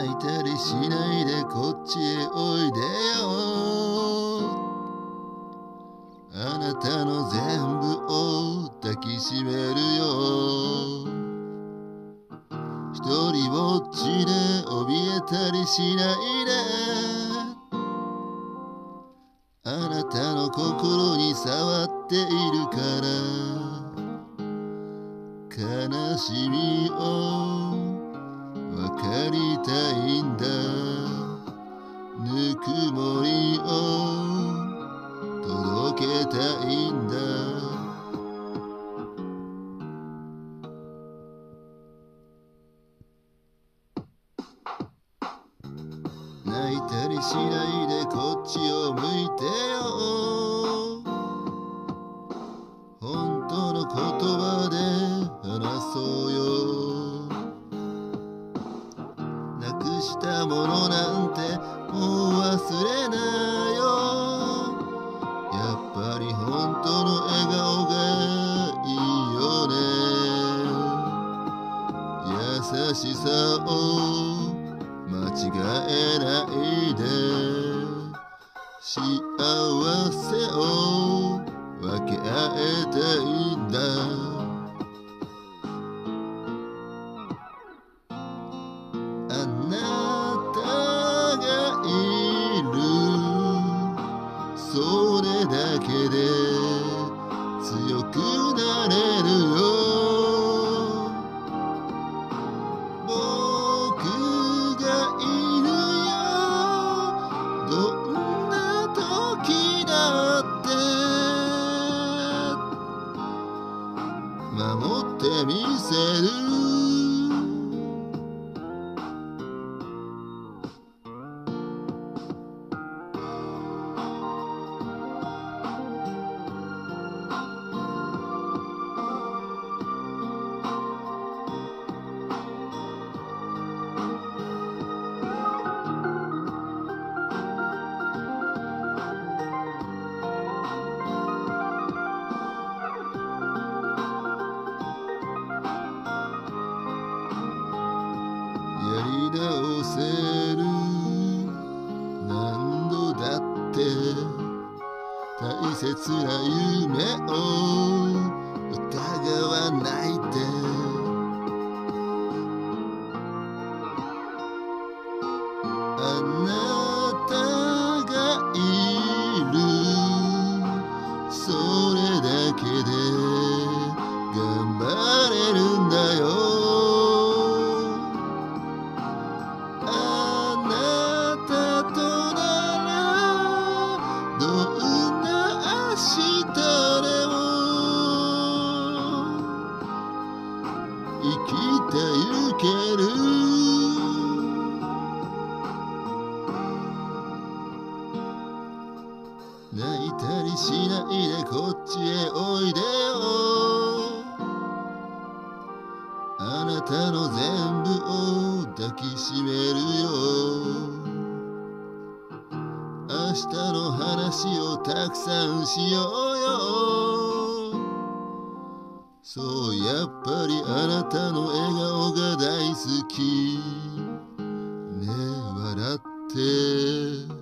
泣いたりしないでこっちへおいでよ。あなたの全部を抱きしめるよ。一人ぼっちで怯えたりしないで。あなたの心に触っているから。悲しみを。かりたいんだ。ぬくもりを届けたいんだ。泣いたりしないでこっちを向いてよ。くしたものなんてもう忘れないよ。やっぱり本当の笑顔がいいよね。優しさを間違えないで。幸せを分け合えたいんだ。で強くなれるよ。僕がいるよどんな時だって守ってみせる。直せる。何度だって大切な夢を疑わないで。あな生きてゆける。泣いたりしないでこっちへおいでよ。あなたの全部を抱きしめるよ。明日の話をたくさんしようよ。そうやっぱりあなたの笑顔が大好き。ねえ笑って。